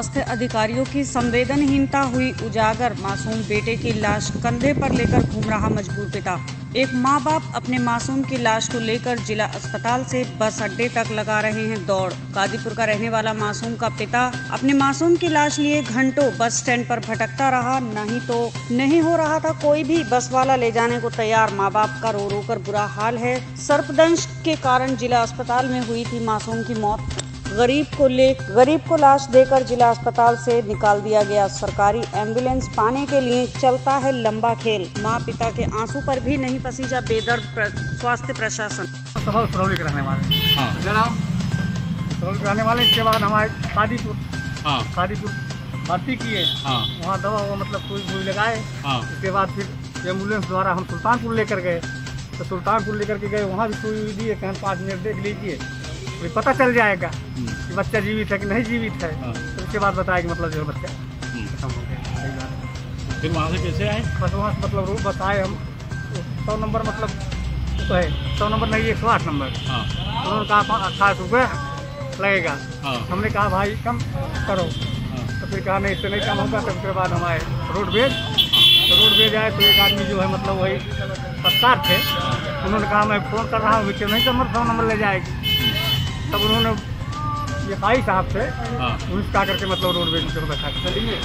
स्वास्थ्य अधिकारियों की संवेदनहीनता हुई उजागर। मासूम बेटे की लाश कंधे पर लेकर घूम रहा मजबूर पिता। एक माँ बाप अपने मासूम की लाश को लेकर जिला अस्पताल से बस अड्डे तक लगा रहे हैं दौड़। कादीपुर का रहने वाला मासूम का पिता अपने मासूम की लाश लिए घंटों बस स्टैंड पर भटकता रहा। नहीं तो नहीं हो रहा था कोई भी बस वाला ले जाने को तैयार। माँ बाप का रो रो कर बुरा हाल है। सर्पदंश के कारण जिला अस्पताल में हुई थी मासूम की मौत। गरीब को ले गरीब को लाश देकर जिला अस्पताल से निकाल दिया गया। सरकारी एंबुलेंस पाने के लिए चलता है लंबा खेल। माँ पिता के आँसू पर भी नहीं पसीजा बेदर्द प्र, स्वास्थ्य प्रशासन। रहने वाले। हाँ। वाले इसके बाद हमारे कादीपुर हाँ। कादीपुर भर्ती किए। हाँ। वहाँ दवा वो मतलब सुई सुई लगाए। हाँ। उसके बाद फिर एंबुलेंस द्वारा हम सुल्तानपुर लेकर गए। तो सुल्तानपुर लेकर के गए वहाँ भी सुई दिए कहें पाँच मिनट देख लीजिए फिर पता चल जाएगा हम्म, कि बच्चा जीवित है कि नहीं जीवित है। हाँ। तो उसके बाद बताया कि मतलब जो है बच्चा हम्म। खत्म हो गया। है। फिर वहाँ से कैसे आए? बस वहाँ से मतलब रोड बस आए हम। सौ नंबर मतलब तो है। सौ नंबर नहीं एक सौ आठ नंबर। हाँ। उन्होंने कहा अट्ठाईस रुपये लगेगा। हाँ। हमने कहा भाई कम करो। हाँ। तो फिर कहा नहीं इससे नहीं कम होगा। तो उसके बाद हम आए रोडवेज़ तो रोडवेज़ आए तो एक आदमी जो है मतलब वही पत्थर थे। उन्होंने कहा मैं फ़ोन कर रहा हूँ कि नहीं तो सौ नंबर ले जाएगी। तब उन्होंने ये साहब से हाँ। पुलिस करके मतलब रोडवेज़ बैठा के चलिए